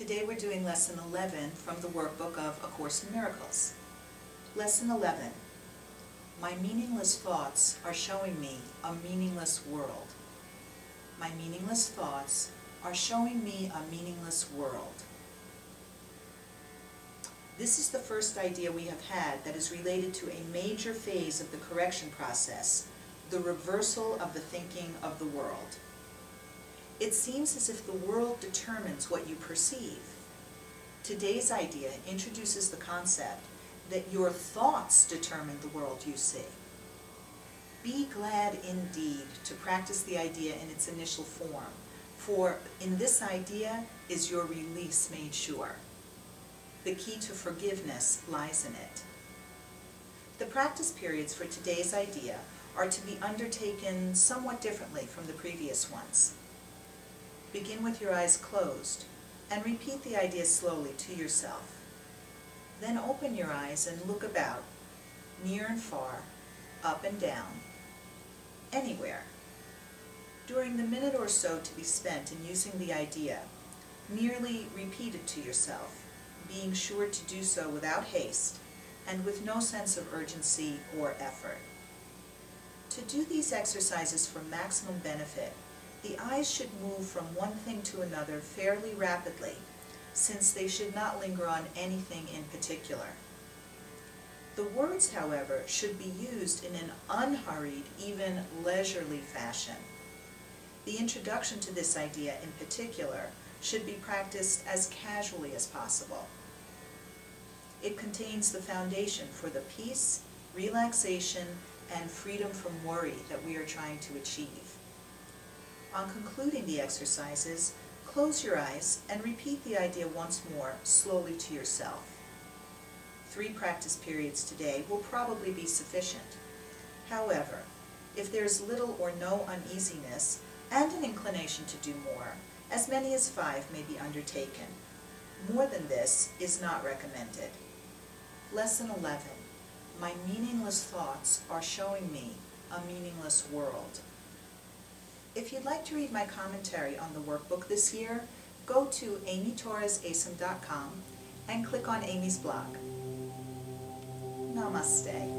Today we're doing Lesson 11 from the workbook of A Course in Miracles. Lesson 11. My meaningless thoughts are showing me a meaningless world. My meaningless thoughts are showing me a meaningless world. This is the first idea we have had that is related to a major phase of the correction process, the reversal of the thinking of the world. It seems as if the world determines what you perceive. Today's idea introduces the concept that your thoughts determine the world you see. Be glad indeed to practice the idea in its initial form, for in this idea is your release made sure. The key to forgiveness lies in it. The practice periods for today's idea are to be undertaken somewhat differently from the previous ones. Begin with your eyes closed and repeat the idea slowly to yourself. Then open your eyes and look about, near and far, up and down, anywhere. During the minute or so to be spent in using the idea, merely repeat it to yourself, being sure to do so without haste and with no sense of urgency or effort. To do these exercises for maximum benefit, the eyes should move from one thing to another fairly rapidly, since they should not linger on anything in particular. The words, however, should be used in an unhurried, even leisurely fashion. The introduction to this idea in particular should be practiced as casually as possible. It contains the foundation for the peace, relaxation, and freedom from worry that we are trying to achieve. On concluding the exercises, close your eyes and repeat the idea once more, slowly to yourself. Three practice periods today will probably be sufficient. However, if there is little or no uneasiness and an inclination to do more, as many as five may be undertaken. More than this is not recommended. Lesson 11. My meaningless thoughts are showing me a meaningless world. If you'd like to read my commentary on the workbook this year, go to amytorresasum.com and click on Amy's blog. Namaste.